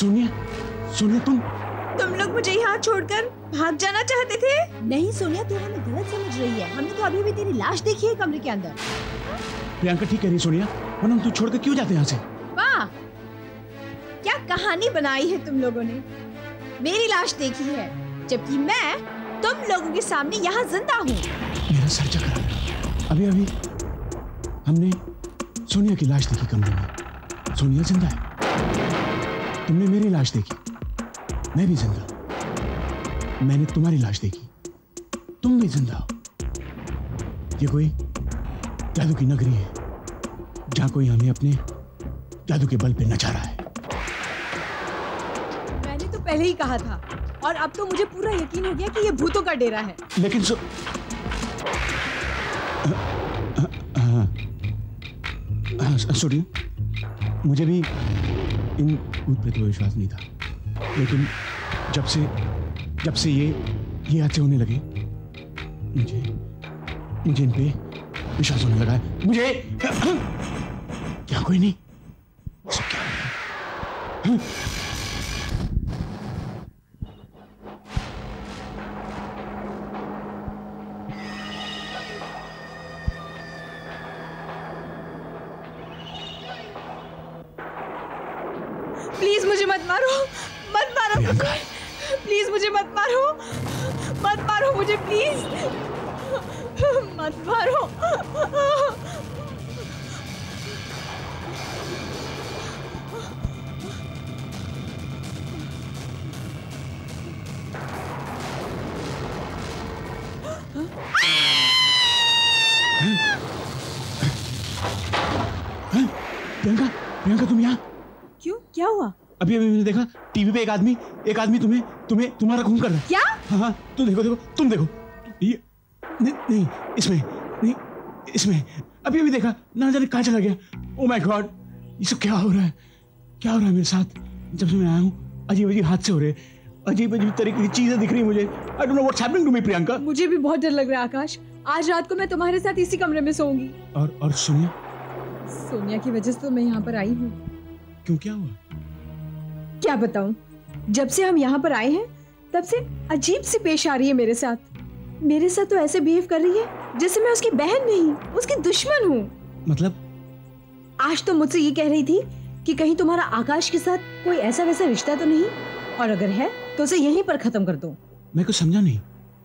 सोनिया सोनिया तुम। तुम लोग मुझे यहाँ छोड़कर भाग जाना चाहते थे? नहीं सोनिया तू हमें गलत समझ रही है। हमने तो अभी भी तेरी लाश देखी है कमरे के अंदर। प्रियंका ठीक कह रही है, सोनिया। वरना हम तू छोड़कर क्यों जाते यहाँ से? वाह! क्या कहानी बनाई है तुम लोगों ने? मेरी लाश देखी है जबकि मैं तुम लोगों के सामने यहाँ ज़िंदा हूँ। मेरा सर है। अभी अभी हमने सोनिया की लाश देखी कमरे में। सोनिया ज़िंदा है। तुमने मेरी लाश देखी मैं भी ज़िंदा मैंने तुम्हारी लाश देखी तुम भी ज़िंदा हो ये कोई जादू की नगरी है जहाँ कोई हमें अपने जादू के बल पे नचा रहा है मैंने तो पहले ही कहा था और अब तो मुझे पूरा यकीन हो गया कि ये भूतों का डेरा है लेकिन सो हाँ हाँ सोनिया मुझे भी इन भूत पे तो विश्वास नहीं था। लेकिन जब से जब से ये ये अच्छे होने लगे, मुझे मुझे इन पे विश्वास होने लगा है। मुझे, क्या कोई नहीं क्या? प्रियंका प्रियंका तुम यहाँ? क्यों? क्या हुआ? अभी अभी मैंने देखा टीवी पे एक आदमी एक आदमी तुम्हें तुम्हें तुम्हारा खून कर रहा है। क्या? हाँ हाँ तुम देखो देखो तुम देखो। ये नहीं नहीं इसमें नहीं इसमें। अभी अभी देखा ना जाने कहाँ चला गया। ओ माय गॉड ये सब क्या हो रहा है? क्या हो रहा है मेरे साथ? जब से मैं आया हूँ अजीब अजीब हादसे हो रहे हैं। अजीब अजीब तरीके की चीज़ें दिख रही मुझे। I don't know what's happening to me Priyanka. मुझे भी बहुत डर लग रहा है आकाश। आज रात को मैं तुम्हारे साथ इसी कमरे में सोऊँगी। और और सुनिए सोनिया की वजह से तो मैं यहाँ पर आई हूँ। क्यों क्या हुआ? क्या बताऊँ? जब से हम यहाँ पर आए हैं तब से अजीब सी पेश आ रही है मेरे साथ। मेरे साथ तो ऐसे बिहेव कर रही है जैसे मैं उसकी बहन नहीं उसकी दुश्मन हूँ। मतलब? आज तो मुझसे ये कह रही थी कि कहीं तुम्हारा आकाश के साथ कोई ऐसा वैसा रिश्ता तो नहीं? और अगर है तो उसे यहीं पर खत्म कर दो। मैं कुछ समझा नहीं।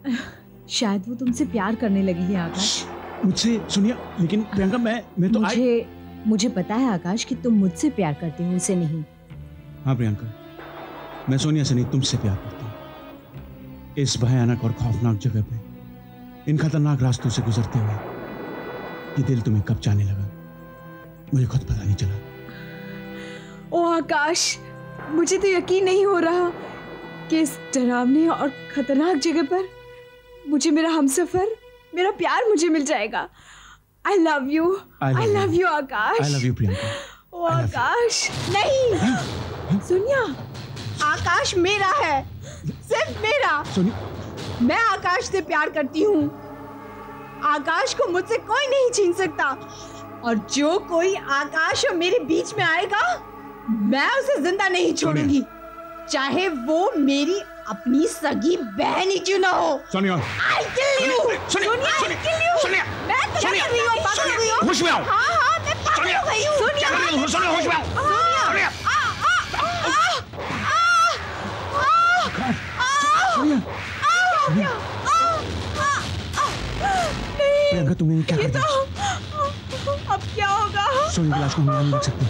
शायद वो तुमसे प्यार करने लगी है आकाश। मुझसे सुनिए लेकिन प्रियंका मैं मैं तो मुझे मुझे पता है आकाश कि तुम मुझसे प्यार करते हो उसे नहीं। हाँ प्रियंका। मैं सोनिया से नहीं तुमसे प्यार करता हूँ। इस भयानक और खौफनाक जगह पे इन खतरनाक रास्तों से गुजरते हुए ये दिल तुम्हें कब जाने लगा? मुझे खुद पता नहीं चला। ओ आकाश मुझे तो यकीन नहीं हो रहा। कि इस डरावने और खतरनाक जगह पर मुझे मेरा हमसफर मेरा प्यार मुझे मिल जाएगा। I love you I love you Akash. I love you Priyanka. Oh. Akash नहीं। सुनिया आकाश मेरा है। सिर्फ़ मेरा। सोनिया मैं आकाश से प्यार करती हूँ। आकाश को मुझसे कोई नहीं छीन सकता। और जो कोई आकाश और मेरे बीच में आएगा मैं उसे ज़िंदा नहीं छोड़ूँगी। चाहे वो मेरी अपनी सगी बहन ही क्यों ना हो Sonia I'll kill you! Sonia, Sonia, Sonia, kill you! Sonia, मैं सोनिया, कर रही हूँ पागल हो गई हो होश में आओ। हाँ हाँ मैं पागल हो गई हूँ हो? सोनिया, होश में आओ। सोनिया सोनिया। आ, आ, आ, आ, सोनिया नहीं, प्रियंका तुमने ये क्या ये कर दिया तो अब क्या होगा सोनिया की लाश को हम नहीं रख सकते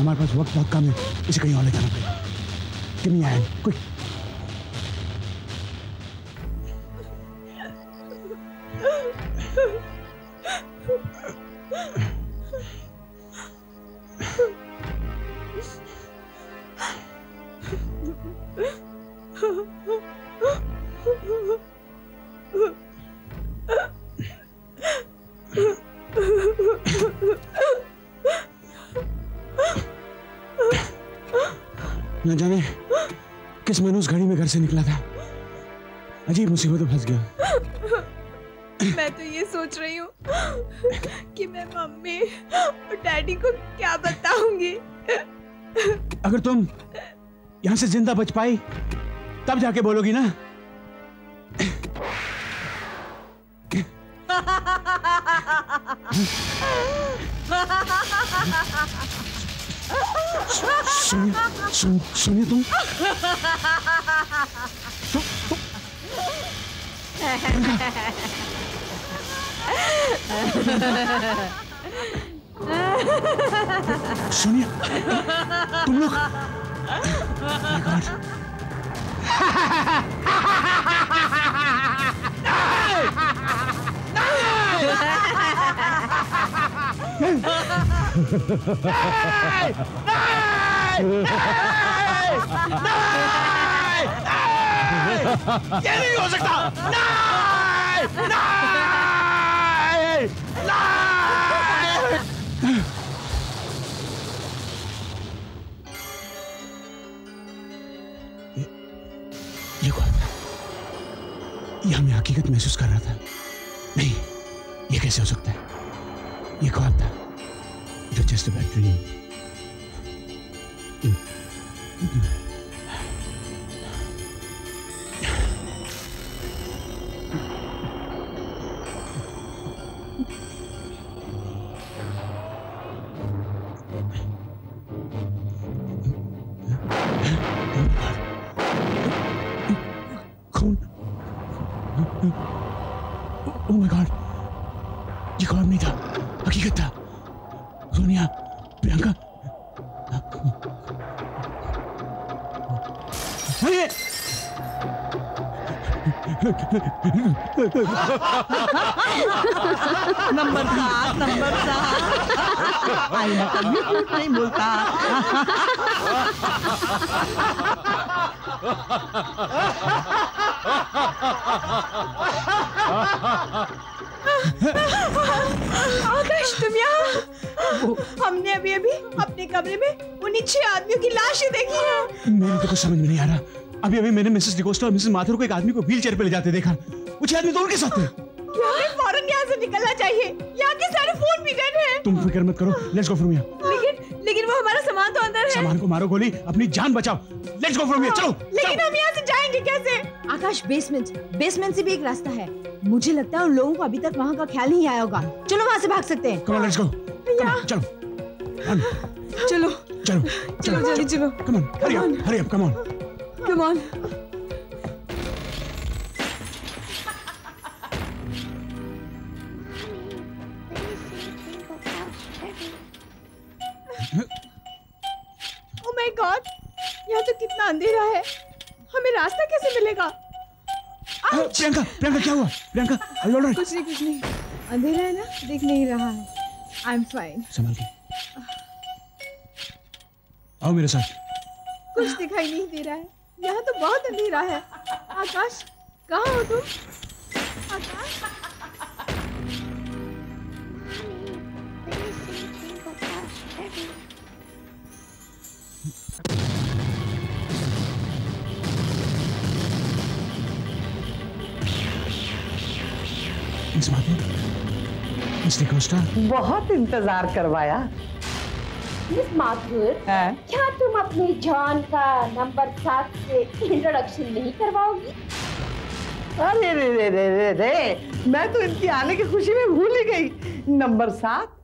हमारे पास वक्त बहुत कम है इसे कहीं और ले जाना पड़ेगा Kim Nhàn Quỳ किस मनु उस घड़ी में घर से निकला था? अजीब मुसीबत में फंस गया। मैं तो ये सोच रही हूँ कि मैं मम्मी और डैडी को क्या बताऊँगी। अगर तुम यहाँ से ज़िंदा बच पाई तब जाके बोलोगी ना? सोनिया सुन सोनिया तुम तुम तुम सोनिया तुम God. ये हो कौन हकीकत महसूस कर रहा था नहीं ये कैसे हो सकता है ये कौन था जो जस्ट बैड ड्रीम खून नंबर नंबर नहीं बोलता। आकाश तुम यहाँ? हमने अभी अभी अपने कमरे में उन्हीं छह आदमियों की लाशें देखी हैं। मेरे तो कुछ समझ में नहीं आ रहा। अभी अभी मैंने मिसेस डिकोस्टा और मिसेस माथुर को एक आदमी को व्हील चेयर पे ले जाते देखा। वो छह आदमी तो उनके साथ थे। फ़ौरन यहाँ से निकलना चाहिए। यहाँ के सारे फ़ोन भी डेड हैं। तुम फ़िक्र मत करो। लेट्स गो फ्रॉम हियर लेकिन लेकिन वो हमारा सामान तो अंदर है। सामान को मारो गोली। अपनी जान बचाओ। लेट्स गो फ्रॉम हियर चलो लेकिन हम यहाँ से जाएँगे कैसे? आकाश बेसमेंट बेसमेंट से भी एक रास्ता है। मुझे लगता है उन लोगों को अभी तक वहाँ का ख्याल नहीं आया होगा। चलो वहाँ से भाग सकते हैं। गो चलो. चलो। चलो चलो जल्दी चलो। Come on hurry up hurry up come on come on oh my god यहाँ तो कितना अंधेरा है। हमें रास्ता कैसे मिलेगा? प्रियंका प्रियंका क्या हुआ? प्रियंका कुछ नहीं कुछ नहीं। अंधेरा है ना दिख नहीं रहा है। आई एम फाइन संभाल के। आओ मेरे साथ। कुछ दिखाई नहीं दे रहा है। यहाँ तो बहुत अंधेरा है। आकाश कहाँ हो तुम? आकाश? बहुत इंतज़ार करवाया। मिस माथुर क्या तुम अपने जॉन का नंबर सात से इंट्रोडक्शन नहीं करवाओगी? अरे रे रे रे रे रे मैं तो इनकी आने की खुशी में भूल ही गई। नंबर सात?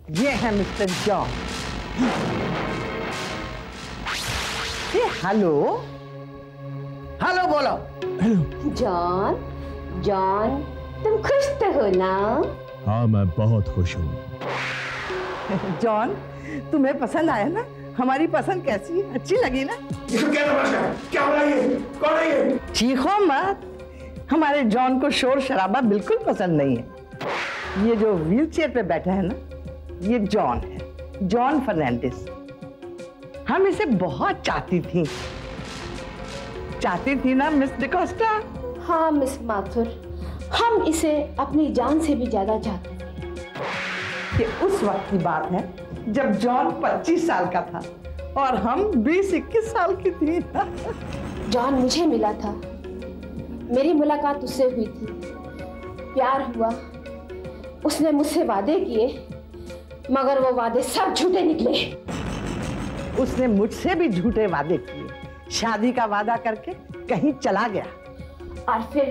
ये है मिस्टर जॉन। ये हेलो? हेलो बोलो। हेलो। जॉन जॉन तुम खुश तो हो ना? हाँ मैं बहुत खुश हूँ। जॉन तुम्हें पसंद आया ना? हमारी पसंद कैसी है? अच्छी लगी ना? क्या तमाशा है? क्या हो रहा है कौन है ये? चीखो मत। हमारे जॉन को शोर शराबा बिल्कुल पसंद नहीं है। ये जो व्हील चेयर पे बैठा है ना ये जॉन है। John Fernandes. हम इसे बहुत चाहती थी। चाहती थी ना मिस डिकोस्टा? हाँ मिस माथुर। हम इसे अपनी जान से भी ज़्यादा चाहते हैं ये उस वक्त की बात है जब जॉन 25 साल का था और हम 20-21 साल की थी। जॉन मुझे मिला था। मेरी मुलाकात उससे हुई थी। प्यार हुआ। उसने मुझसे वादे किए मगर वो वादे सब झूठे निकले। उसने मुझसे भी झूठे वादे किए। शादी का वादा करके कहीं चला गया। और फिर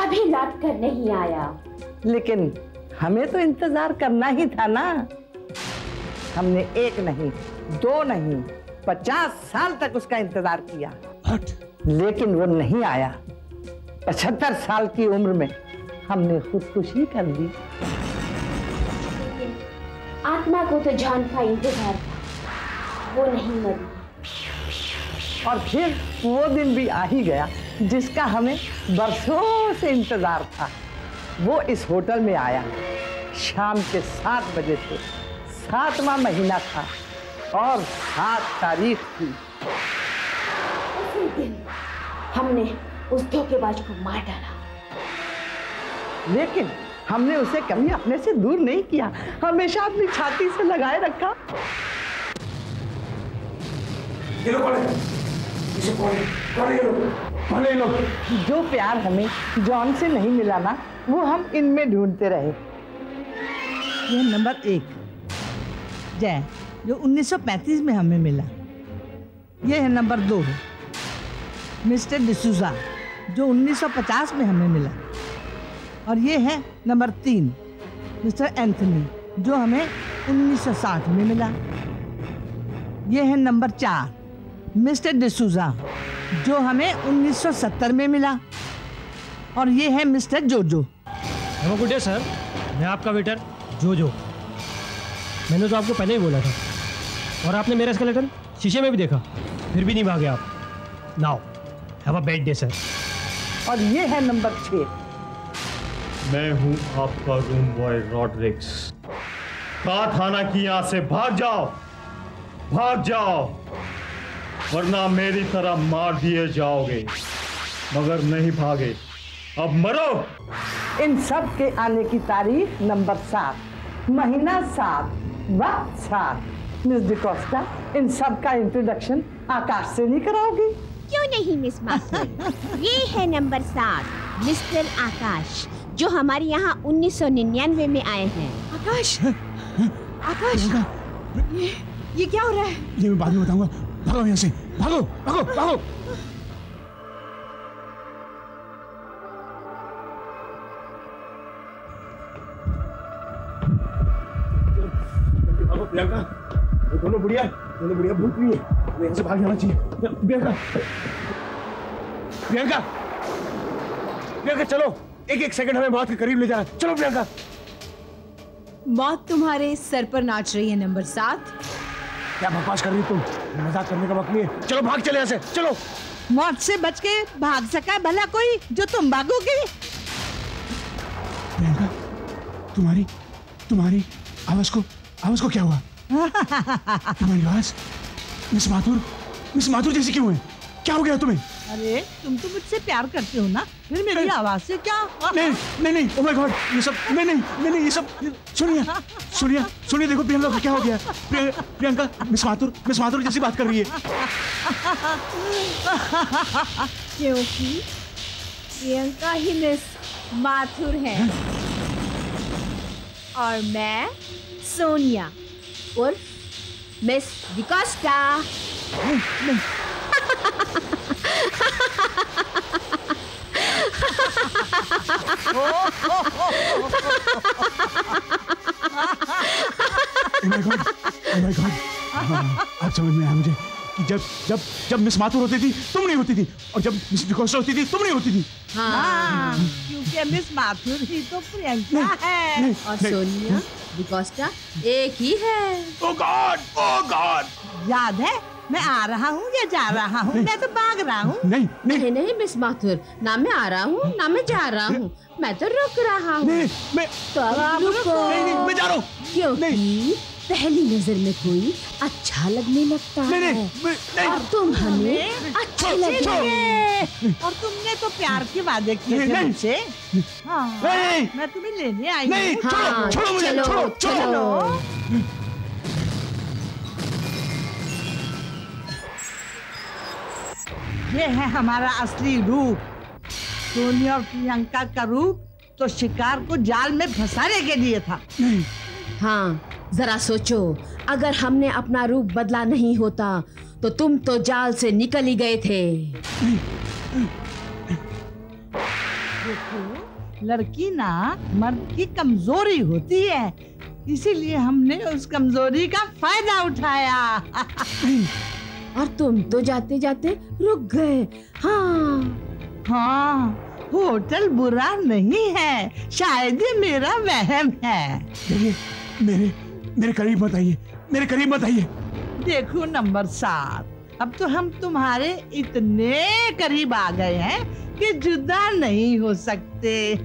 कभी लौट कर नहीं आया। लेकिन हमें तो इंतज़ार करना ही था ना। हमने एक नहीं दो नहीं पचास साल तक उसका इंतज़ार किया। हट लेकिन वो नहीं आया। पचहत्तर साल की उम्र में हमने खुदकुशी कर ली। आत्मा को तो जॉन का इंतज़ार था। वो नहीं मरी। और फिर वो दिन भी आ ही गया जिसका हमें बरसों से इंतज़ार था। वो इस होटल में आया शाम के सात बजे से। सातवां महीना था और सात तारीख थी। उसी दिन हमने उस धोखेबाज को मार डाला। लेकिन हमने उसे कभी अपने से दूर नहीं किया। हमेशा अपनी छाती से लगाए रखा। ये लोग है? ये लोग? लोग? जो प्यार हमें जॉन से नहीं मिला ना वो हम इनमें ढूंढते रहे। ये नंबर एक। जय जो 1935 में हमें मिला। ये है नंबर दो मिस्टर डिसूजा, जो 1950 में हमें मिला। और ये है नंबर तीन, मिस्टर एंथनी, जो हमें 1960 में मिला। ये है नंबर चार, मिस्टर डिसूजा, जो हमें 1970 में मिला। और ये है mister Jojo. Good day, sir. मैं आपका वेटर, जोजो। मैंने तो आपको पहले ही बोला था। और आपने मेरा स्केलेटन शीशे में भी देखा। फिर भी नहीं भागे आप। Now have a bad day sir और ये है नंबर छः मैं हूँ आपका रूम बॉय रॉड्रिक्स कहा थाना की यहाँ से भाग जाओ। भाग जाओ। वरना मेरी तरह मार दिए जाओगे। मगर नहीं भागे। अब मरो। इन सब के आने की तारीख नंबर सात। महीना सात। वक्त मिस डिकोस्टा इन सब का इंट्रोडक्शन आकाश से नहीं कराओगी क्यों नहीं मिस माथुर ये है नंबर सात मिस्टर आकाश जो हमारे यहाँ 1999 में आए हैं। आकाश? आकाश? ये ये क्या हो रहा है? ये मैं बाद में बताऊँगा। भागो यहाँ से। भागो भागो भागो। प्रियंका वो दोनों बुढ़िया दोनों बुढ़िया भूत नहीं है। हमें यहाँ से भाग जाना चाहिए। प्रियंका प्रियंका प्रियंका चलो। एक एक सेकंड हमें मौत के करीब ले जाना। चलो प्रियंका मौत तुम्हारे सर पर नाच रही है नंबर सात। क्या बकवास कर रही तुम? मज़ाक करने का वक्त नहीं है। चलो भाग चले यहाँ से। चलो। मौत से बच के भाग सका भला कोई जो तुम भागोगे। प्रियंका तुम्हारी तुम्हारी आवाज़ को आवाज़ को क्या हुआ? तुम्हारी आवाज़ मिस माथुर मिस माथुर जैसी क्यों है? क्या हो गया तुम्हें? अरे तुम तो मुझसे प्यार करते हो ना? फिर मेरी आवाज़ से क्या? नहीं नहीं नहीं ओ माय गॉड ये सब नहीं नहीं नहीं नहीं ये सब सुनिए सुनिए सुनिए देखो प्रियंका को क्या हो गया। प्रियंका मिस माथुर मिस माथुर जैसी बात कर रही है। क्योंकि प्रियंका ही मिस माथुर है। और मैं सोनिया। उर्फ़ मिस विकास्टा आप ओ माय गॉड अब समझ में आया मुझे? कि जब जब जब मिस माथुर होती थी तुम नहीं होती थी। और जब मिस डिकोस्टा होती थी तुम नहीं होती थी। हाँ क्योंकि मिस माथुर ही तो प्रियंका है। नहीं और नहीं। सोनिया डिकोस्टा एक ही है। ओ गॉड ओ गॉड याद है? मैं आ रहा हूँ या जा रहा हूँ? मैं तो भाग रहा हूँ। नहीं नहीं। नहीं नहीं मिस माथुर। ना मैं आ रहा हूँ ना मैं जा रहा हूँ। मैं तो रुक रहा हूँ। नहीं मैं तो रुको नहीं नहीं मैं जा रहा हूँ। क्योंकि पहली नज़र में कोई अच्छा लगने लगता नहीं है। नहीं मैं नहीं। और तुम हमें अच्छे लगोगे और तुमने तो प्यार के वादे किए थे नहीं। मुझसे। हाँ मैं तुम्हें लेने आई नहीं हूँ। छोड़ो हाँ, छोड़ो मुझे चलो, छोड़ो चलो। छोड़ो। ये है हमारा असली रूप। सोनी और प्रियंका का रूप तो शिकार को जाल में फंसाने के लिए था। हाँ। जरा सोचो अगर हमने अपना रूप बदला नहीं होता तो तुम तो जाल से निकल ही गए थे। देखो लड़की ना मर्द की कमज़ोरी होती है इसीलिए हमने उस कमज़ोरी का फ़ायदा उठाया। और तुम तो जाते जाते रुक गए। हाँ। हाँ होटल बुरा नहीं है शायद ये मेरा वहम है। देखिए मेरे मेरे करीब मत आइए मेरे करीब मत आइए। देखो नंबर सात। अब तो हम तुम्हारे इतने करीब आ गए हैं कि जुदा नहीं हो सकते।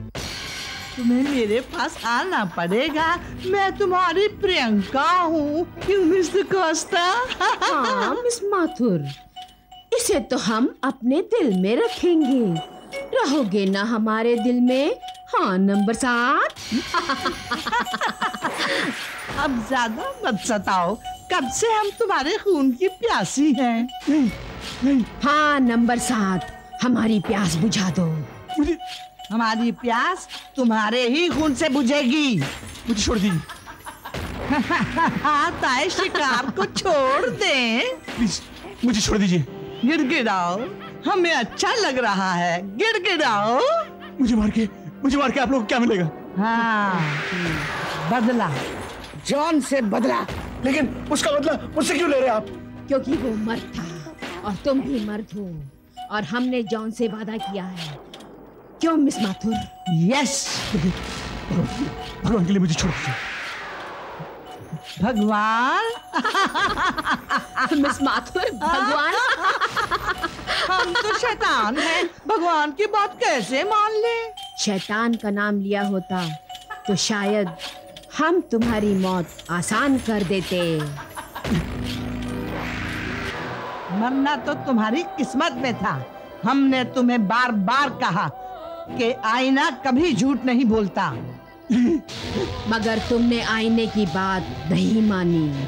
तुम्हें मेरे पास आना पड़ेगा। मैं तुम्हारी प्रियंका हूँ। हाँ मिस माथुर। इसे तो हम अपने दिल में रखेंगे। रहोगे ना हमारे दिल में? हाँ नंबर सात। अब ज़्यादा मत सताओ। कब से हम तुम्हारे खून की प्यासी हैं? नहीं नहीं। हाँ नंबर सात। हमारी प्यास बुझा दो। मुझे हमारी प्यास तुम्हारे ही खून से बुझेगी। मुझे छोड़ दीजिए। ताए शिकार को छोड़ दे। प्लीज़ मुझे छोड़ दीजिए। गिड़गिड़ाओ। हमें अच्छा लग रहा है। गिड़गिड़ाओ। मुझे मार के मुझे मार के आप लोग को क्या मिलेगा? हाँ बदला। जॉन से बदला। लेकिन उसका बदला मुझसे क्यों ले रहे आप? क्योंकि वो मर्द था और तुम भी मर्द हो और हमने जॉन से वादा किया है। क्यों मिस माथुर? यस भगवान के लिए मुझे छोड़ दीजिए। भगवान? मिस माथुर भगवान? हम तो शैतान हैं। भगवान की बात कैसे मान ले? शैतान का नाम लिया होता तो शायद हम तुम्हारी मौत आसान कर देते। मरना तो तुम्हारी किस्मत में था। हमने तुम्हें बार बार कहा कि आईना कभी झूठ नहीं बोलता। मगर तुमने आईने की बात नहीं मानी।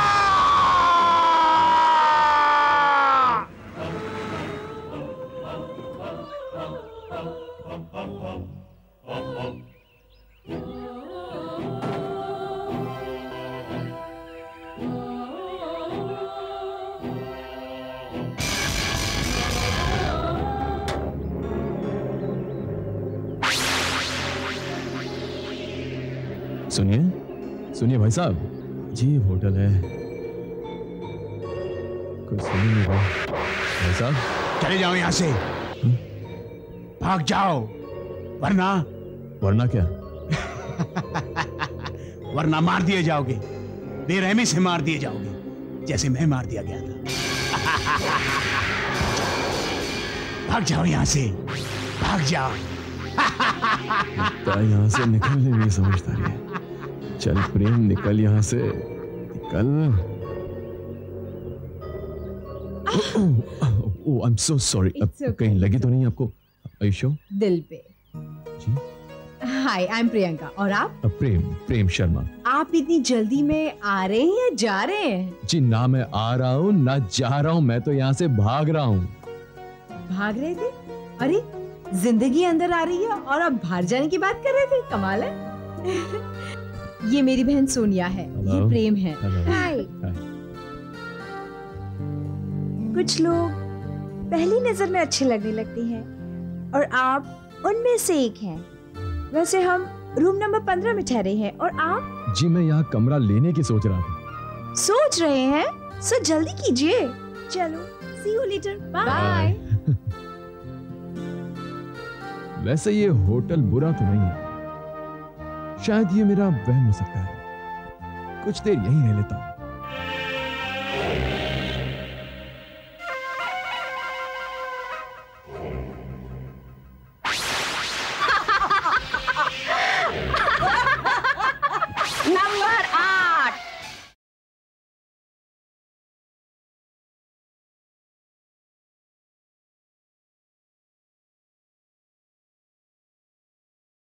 भाई साहब। जी होटल है। कोई सुन नहीं रहा। भाई साहब। चले जाओ यहाँ से। भाग जाओ। वरना वरना क्या? वरना मार दिए जाओगे। बेरहमी से मार दिए जाओगे। जैसे मैं मार दिया गया था। भाग जाओ यहाँ से। भाग जाओ। है यहाँ से निकलने नहीं समझता रही चल प्रेम निकल यहाँ से। निकल। ओह I am so sorry okay. कहीं लगी तो नहीं आपको? आयुषो दिल पे। जी। Hi I am Priyanka. और आप? प्रेम प्रेम शर्मा। आप इतनी जल्दी में आ रहे हैं या जा रहे हैं? जी ना मैं आ रहा हूँ ना जा रहा हूँ। मैं तो यहाँ से भाग रहा हूँ। भाग रहे थे? अरे ज़िंदगी अंदर आ रही है और आप बाहर जाने की बात कर रहे थे? कमाल है। ये मेरी बहन सोनिया है। Hello. ये प्रेम है। हाय कुछ लोग पहली नज़र में अच्छे लगने लगते हैं और आप उनमें से एक हैं। वैसे हम रूम नंबर पंद्रह में ठहरे हैं और आप? जी मैं यहाँ कमरा लेने की सोच रहा था। सोच रहे हैं? सो जल्दी कीजिए। चलो सी यू लेटर बाय वैसे ये होटल बुरा तो नहीं है। शायद ये मेरा वहम हो सकता है। कुछ देर यहीं रह लेता हूँ।